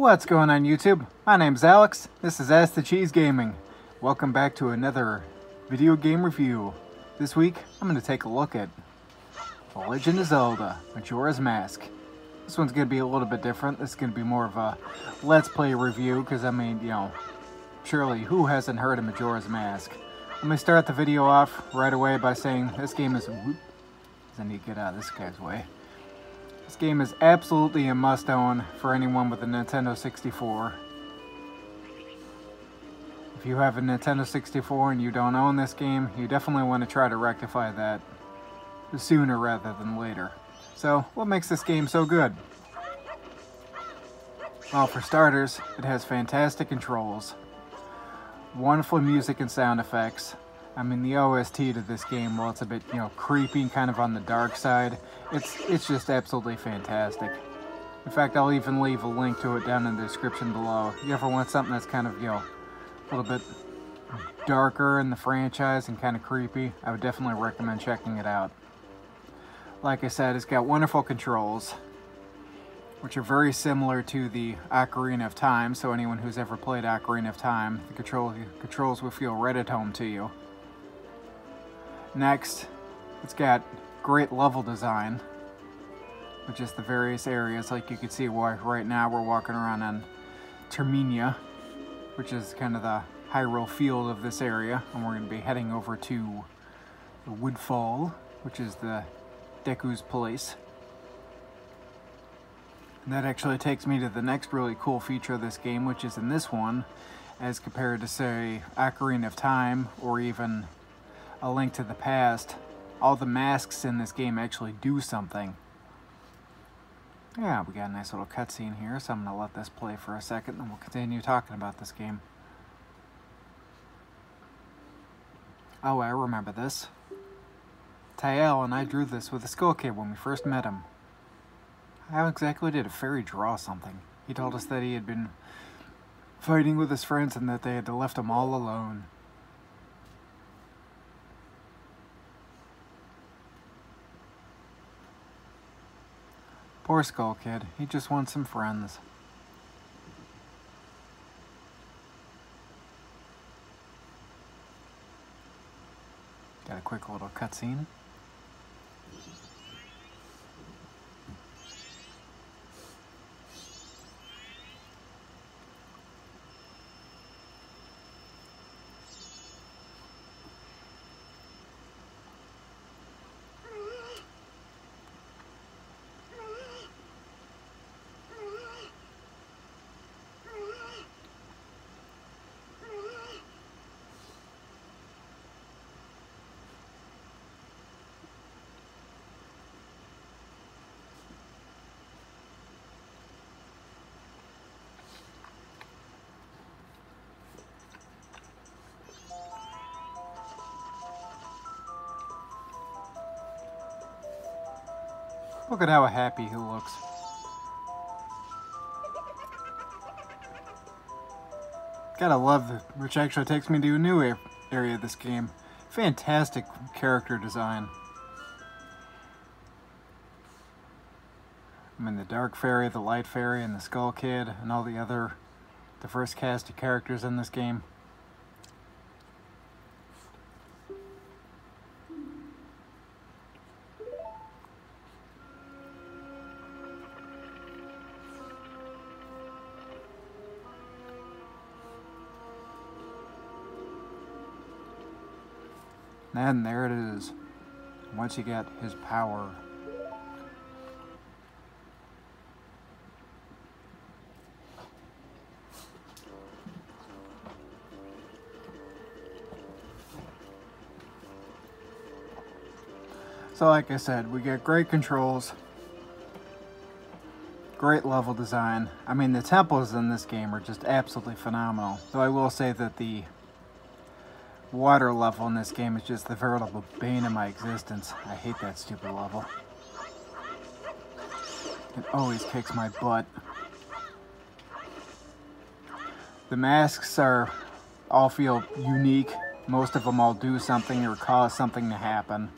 What's going on YouTube? My name's Alex. This is Ask the Cheese Gaming. Welcome back to another video game review. This week, I'm going to take a look at The Legend of Zelda Majora's Mask. This one's going to be a little bit different. This is going to be more of a Let's Play review because, I mean, you know, surely who hasn't heard of Majora's Mask? Let me start the video off right away by saying this game is... Whoop, I need to get out of this guy's way. This game is absolutely a must-own for anyone with a Nintendo 64. If you have a Nintendo 64 and you don't own this game, you definitely want to try to rectify that sooner rather than later. So, what makes this game so good? Well, for starters, it has fantastic controls, wonderful music and sound effects, I mean, the OST to this game, while it's a bit, you know, creepy, kind of on the dark side, it's it's just absolutely fantastic. In fact, I'll even leave a link to it down in the description below. If you ever want something that's kind of, you know, a little bit darker in the franchise and kind of creepy, I would definitely recommend checking it out. Like I said, it's got wonderful controls, which are very similar to the Ocarina of Time, so anyone who's ever played Ocarina of Time, the control, controls will feel right at home to you. Next, it's got great level design, with just the various areas. Like you can see why right now we're walking around on Termina, which is kind of the Hyrule field of this area. And we're going to be heading over to the Woodfall, which is the Deku's place. And that actually takes me to the next really cool feature of this game, which is in this one, as compared to, say, Ocarina of Time, or even a Link to the Past, all the masks in this game actually do something. Yeah, we got a nice little cutscene here, so I'm going to let this play for a second, and we'll continue talking about this game. Oh, I remember this. Tael and I drew this with a Skull Kid when we first met him. How exactly did a fairy draw something? He told us that he had been fighting with his friends and that they had left him all alone. Poor Skull Kid. He just wants some friends. Got a quick little cutscene. Look at how happy he looks. Gotta love the, which actually takes me to a new area of this game. Fantastic character design. I mean, the Dark Fairy, the Light Fairy, and the Skull Kid, and all the other, the first cast of characters in this game. And there it is. Once you get his power. So like I said, we get great controls, great level design. I mean, the temples in this game are just absolutely phenomenal. Though I will say that the water level in this game is just the veritable bane of my existence. I hate that stupid level. It always kicks my butt. The masks are all feel unique. Most of them all do something or cause something to happen.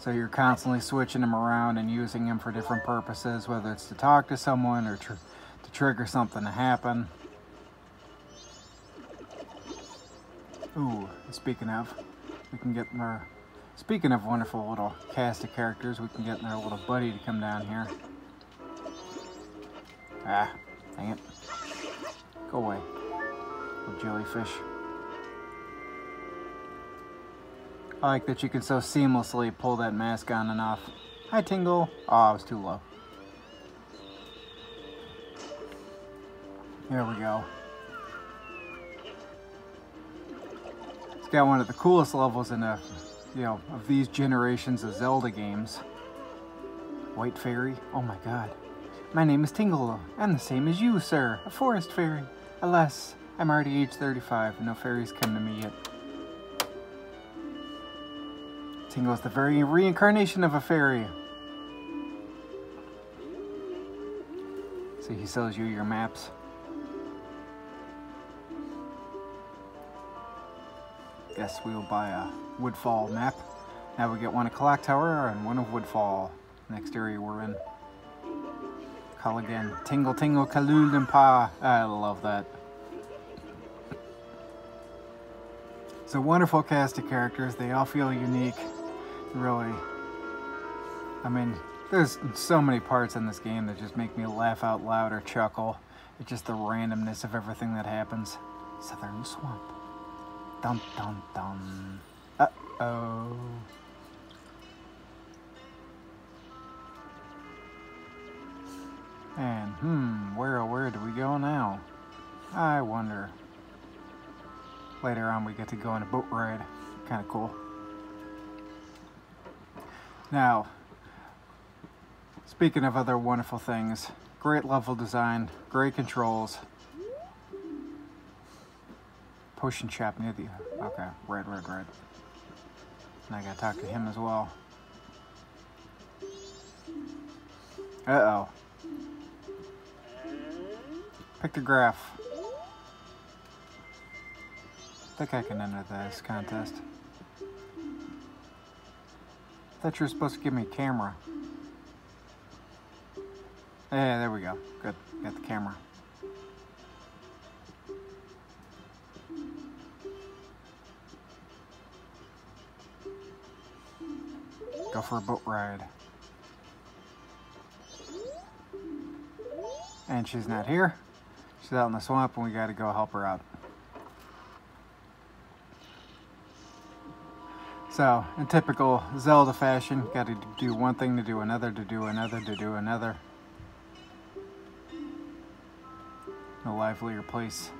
So you're constantly switching them around and using them for different purposes, whether it's to talk to someone or to to trigger something to happen. Ooh, speaking of, we can get more. Speaking of wonderful little cast of characters, we can get their little buddy to come down here. Ah, dang it. Go away, little jellyfish. I like that you can so seamlessly pull that mask on and off. Hi, Tingle. Oh, I was too low. There we go. Got one of the coolest levels in a, you know, of these generations of Zelda games. White Fairy? Oh my god. My name is Tingle. I'm the same as you, sir. A forest fairy. Alas, I'm already age 35 and no fairies come to me yet. Tingle is the very reincarnation of a fairy. See, he sells you your maps. Guess we will buy a Woodfall map. Now we get one of Clock Tower and one of Woodfall. Next area we're in. Call again. Tingle Tingle Kalul Pa. I love that. It's a wonderful cast of characters. They all feel unique really, I mean, there's so many parts in this game that just make me laugh out loud or chuckle. It's just the randomness of everything that happens. Southern Swamp. Dum dum dum. Uh-oh. And, hmm, where oh where do we go now? I wonder. Later on we get to go on a boat ride. Kind of cool. Now, speaking of other wonderful things, great level design, great controls. Potion shop near the, okay, red, red, red. And I gotta talk to him as well. Uh-oh. Pictograph. I think I can enter this contest thought you were supposed to give me a camera. Yeah, there we go. Good. Got the camera. For a boat ride. And she's not here. She's out in the swamp and we gotta go help her out. So, in typical Zelda fashion, got to do one thing to do another, to do another, to do another. A livelier place.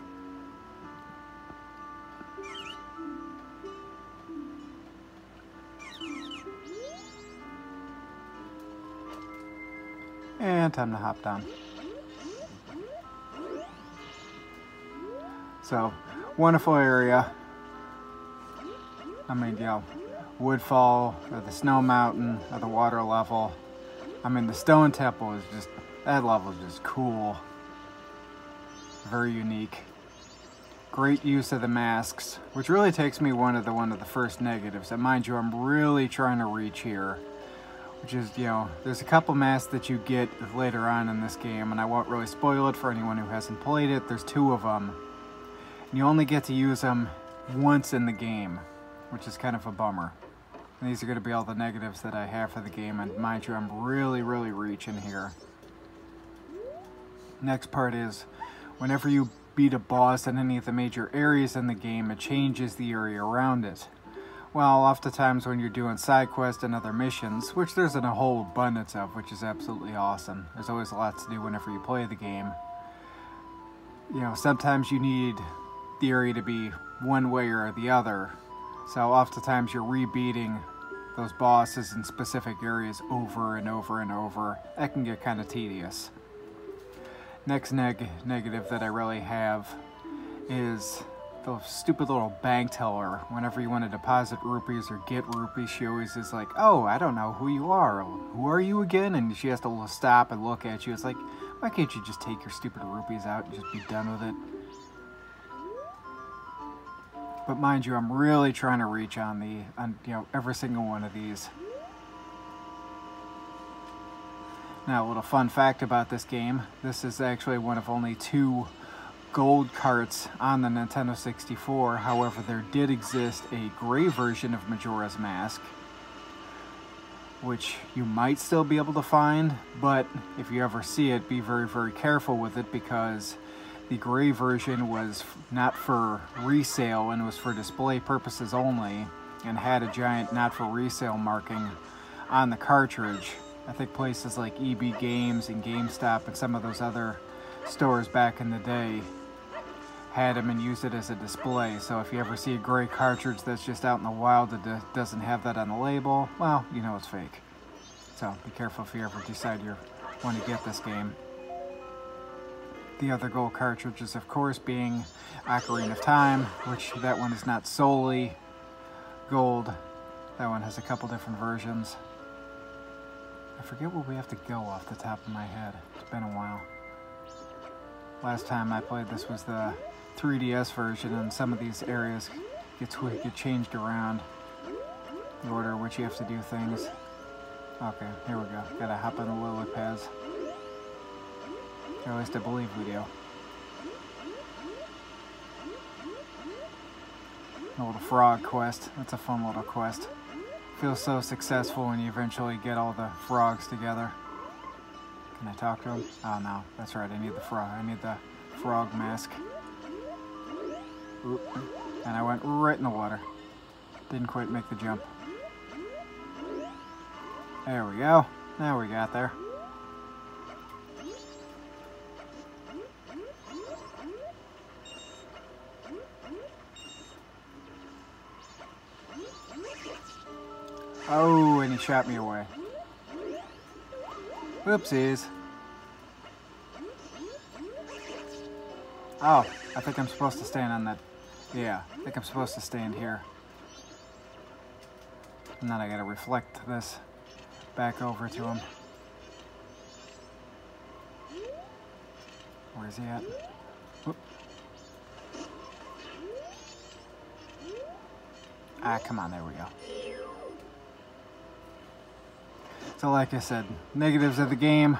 And time to hop down. So, wonderful area. I mean, you know, Woodfall or the Snow Mountain or the water level. I mean, the Stone Temple is just, that level is just cool. Very unique. Great use of the masks, which really takes me one of the one of the first negatives. And mind you, I'm really trying to reach here. Which is, you know, there's a couple masks that you get later on in this game, and I won't really spoil it for anyone who hasn't played it. There's two of them. And you only get to use them once in the game, which is kind of a bummer. And these are going to be all the negatives that I have for the game. And mind you, I'm really, really reaching here. Next part is, whenever you beat a boss in any of the major areas in the game, it changes the area around it. Well, oftentimes when you're doing side quests and other missions, which there's a whole abundance of, which is absolutely awesome. There's always lots to do whenever you play the game. You know, sometimes you need the area to be one way or the other. So oftentimes you're rebeating those bosses in specific areas over and over and over. That can get kind of tedious. Next neg negative that I really have is the stupid little bank teller. Whenever you want to deposit rupees or get rupees, she always is like, oh, I don't know who you are. Who are you again? And she has to stop and look at you. It's like, why can't you just take your stupid rupees out and just be done with it? But mind you, I'm really trying to reach on the, on, you know, every single one of these. Now, a little fun fact about this game, this is actually one of only two gold carts on the Nintendo 64. However, there did exist a gray version of Majora's Mask, which you might still be able to find, but if you ever see it, be very, very careful with it because the gray version was not for resale and was for display purposes only and had a giant not for resale marking on the cartridge. I think places like EB Games and GameStop and some of those other stores back in the day had them and used it as a display. So if you ever see a gray cartridge that's just out in the wild that doesn't have that on the label, well, you know it's fake. So be careful if you ever decide you want to get this game. The other gold cartridges, of course, being Ocarina of Time, which that one is not solely gold. That one has a couple different versions. I forget where we have to go off the top of my head. It's been a while. Last time I played this was the 3DS version, and some of these areas get, get changed around. The order in which you have to do things. Okay, here we go. Gotta hop on the lily pads. At least I believe we do. A little frog quest. That's a fun little quest. Feels so successful when you eventually get all the frogs together. Can I talk to him? Oh no, that's right, I need the frog. I need the frog mask. And I went right in the water. Didn't quite make the jump. There we go. Now we got there. Oh, and he shot me away. Whoopsies. Oh, I think I'm supposed to stand on that yeah, I think I'm supposed to stand here. And then I gotta reflect this back over to him. Where's he at? Whoop. Ah, come on, there we go. So like I said, negatives of the game,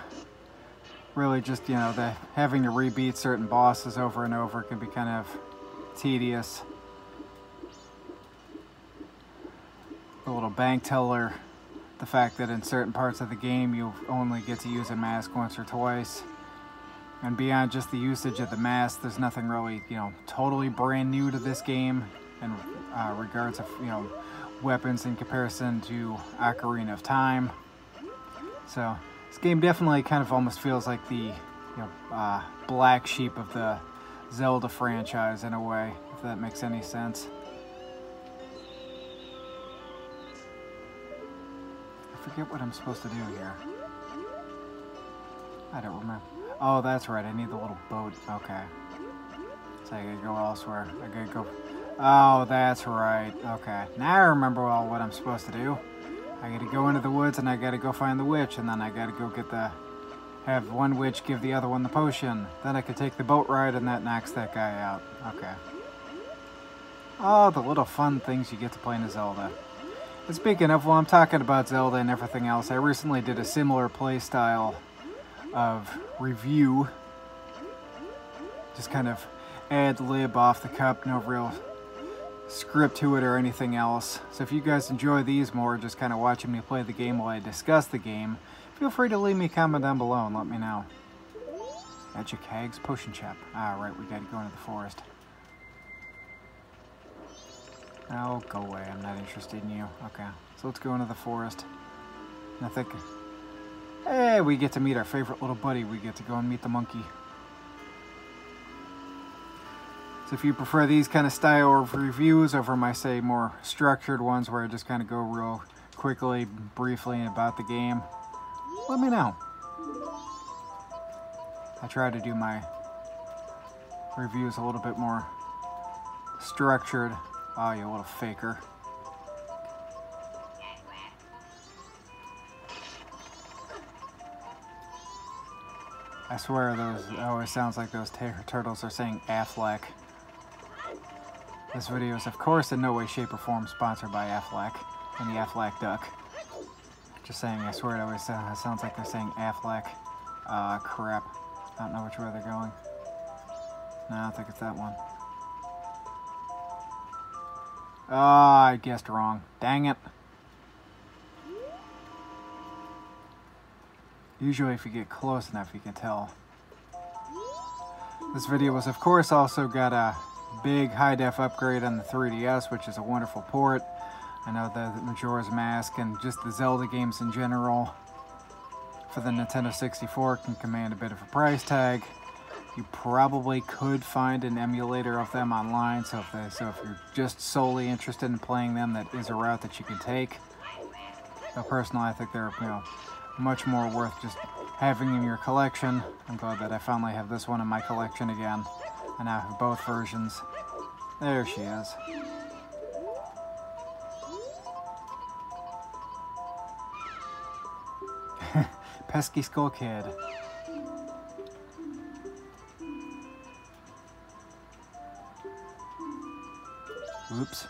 really just, you know, the having to rebeat certain bosses over and over can be kind of tedious. The little bank teller, the fact that in certain parts of the game you only get to use a mask once or twice. And beyond just the usage of the mask, there's nothing really, you know, totally brand new to this game in uh, regards of, you know, weapons in comparison to Ocarina of Time. So this game definitely kind of almost feels like the, you know, uh, black sheep of the Zelda franchise in a way, if that makes any sense. I forget what I'm supposed to do here. I don't remember. Oh, that's right. I need the little boat. Okay. So I gotta go elsewhere. I gotta go... Oh, that's right. Okay. Now I remember all what I'm supposed to do. I gotta go into the woods and I gotta go find the witch and then I gotta go get the have one witch give the other one the potion. Then I could take the boat ride and that knocks that guy out. Okay. Oh, the little fun things you get to play in a Zelda. And speaking of, while I'm talking about Zelda and everything else, I recently did a similar playstyle of review. Just kind of ad lib off the cup, no real script to it or anything else. So if you guys enjoy these more, just kind of watching me play the game while I discuss the game, Feel free to leave me a comment down below and let me know. That's your Hags Potion Shop. Alright, ah, we gotta go into the forest. Oh, go away. I'm not interested in you. Okay, so let's go into the forest. And I think... Hey, we get to meet our favorite little buddy. We get to go and meet the monkey. So if you prefer these kind of style of reviews over my, say, more structured ones where I just kind of go real quickly, briefly about the game, let me know. I try to do my reviews a little bit more structured. Oh, you little faker. I swear those always sounds like those turtles are saying Aflac. This video is of course in no way, shape, or form sponsored by Aflac and the Aflac duck Just saying, I swear it always uh, sounds like they're saying Aflac. Uh, crap. I don't know which way they're going. No, I don't think it's that one. Oh, I guessed wrong. Dang it. Usually if you get close enough, you can tell. This video was, of course, also got a big high-def upgrade on the 3DS, which is a wonderful port. I know the Majora's Mask and just the Zelda games in general for the Nintendo 64 can command a bit of a price tag. You probably could find an emulator of them online, so if, they, so if you're just solely interested in playing them, that is a route that you can take. But personally, I think they're you know much more worth just having in your collection. I'm glad that I finally have this one in my collection again. and I have both versions. There she is. Pesky Skull Kid. Oops.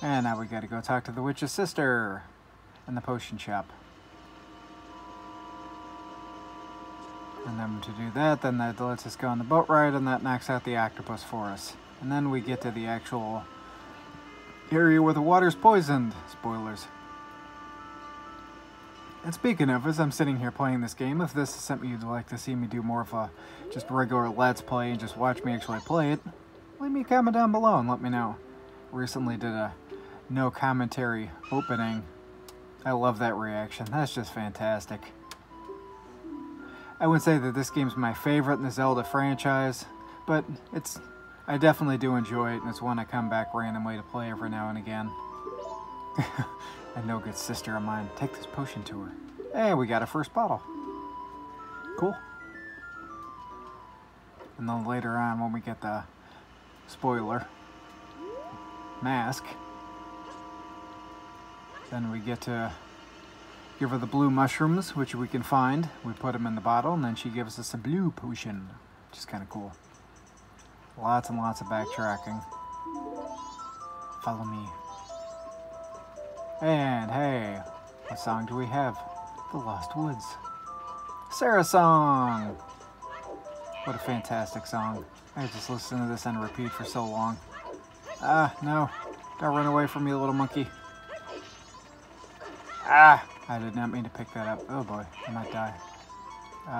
And now we gotta go talk to the witch's sister in the potion shop. And then to do that, then that lets us go on the boat ride and that knocks out the octopus for us. And then we get to the actual area where the water's poisoned. Spoilers. And speaking of, as I'm sitting here playing this game, if this is something you'd like to see me do more of a just regular Let's Play and just watch me actually play it, leave me a comment down below and let me know. Recently did a no commentary opening. I love that reaction. That's just fantastic. I wouldn't say that this game's my favorite in the Zelda franchise, but it's I definitely do enjoy it, and it's one I come back randomly to play every now and again. a no good sister of mine. Take this potion to her. Hey, we got a first bottle. Cool. And then later on, when we get the spoiler mask, then we get to give her the blue mushrooms, which we can find. We put them in the bottle, and then she gives us a blue potion, which is kind of cool. Lots and lots of backtracking. Follow me. And hey, what song do we have? The Lost Woods. Saria's song! What a fantastic song. I just listened to this on repeat for so long. Ah, no. Don't run away from me, little monkey. Ah! I did not mean to pick that up. Oh boy, I might die. Uh,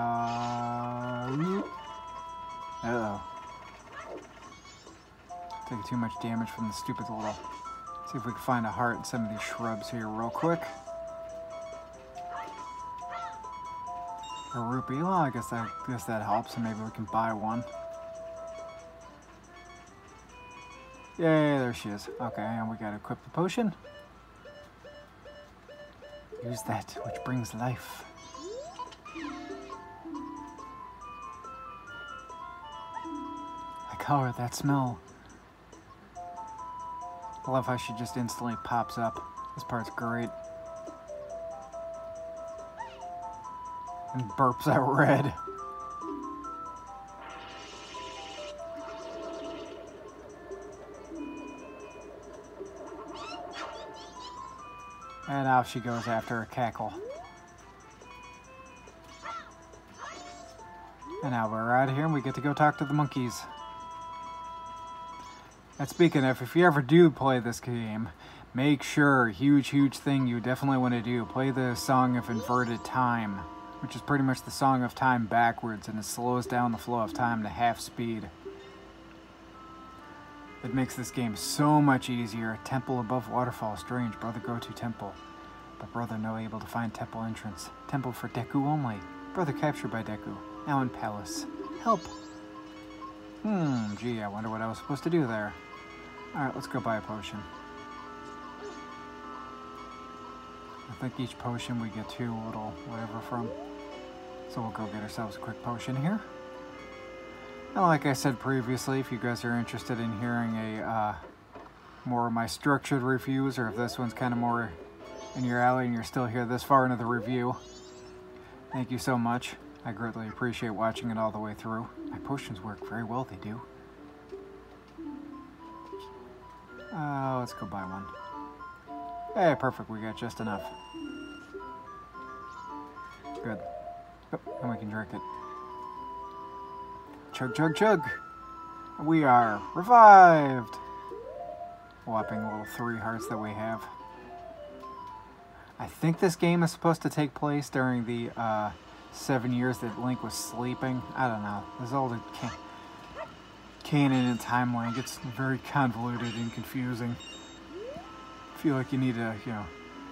uh oh Taking too much damage from the stupid little... See if we can find a heart in some of these shrubs here real quick. A rupee. Well, I guess that, I guess that helps, and maybe we can buy one. Yay, there she is. Okay, and we gotta equip the potion. Use that which brings life. I call that smell. I love how she just instantly pops up. This part's great. And burps out red. And off she goes after a cackle. And now we're out of here and we get to go talk to the monkeys. And speaking of, if you ever do play this game, make sure, huge, huge thing you definitely want to do, play the Song of Inverted Time, which is pretty much the Song of Time backwards, and it slows down the flow of time to half speed. It makes this game so much easier. Temple above waterfall, strange, brother go to temple. But brother no able to find temple entrance. Temple for Deku only. Brother captured by Deku. Now in palace. Help! Hmm, gee, I wonder what I was supposed to do there. Alright, let's go buy a potion. I think each potion we get two little whatever from. So we'll go get ourselves a quick potion here. And like I said previously, if you guys are interested in hearing a uh, more of my structured reviews, or if this one's kind of more in your alley and you're still here this far into the review, thank you so much. I greatly appreciate watching it all the way through. My potions work very well, they do. Uh, let's go buy one. Hey, perfect, we got just enough. Good. Oh, and we can drink it. Chug, chug, chug. We are revived. Whopping little three hearts that we have. I think this game is supposed to take place during the uh, seven years that Link was sleeping. I don't know. The can canon and timeline gets very convoluted and confusing. I feel like you need a, you know,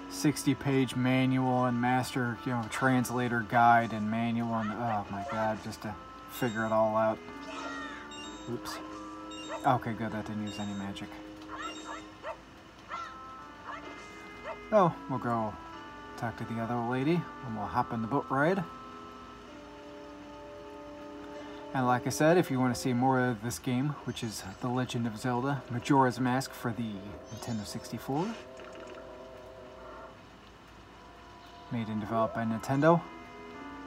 60 page manual and master, you know, translator guide and manual and, oh my god, just to figure it all out. Oops. Okay, good, that didn't use any magic. Oh, we'll go talk to the other lady and we'll hop on the boat ride. And like I said, if you want to see more of this game, which is The Legend of Zelda Majora's Mask for the Nintendo 64, made and developed by Nintendo,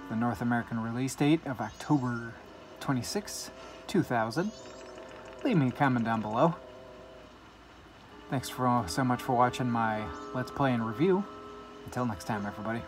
the North American release date of October 26, 2000. Leave me a comment down below. Thanks for so much for watching my Let's Play and review. Until next time, everybody.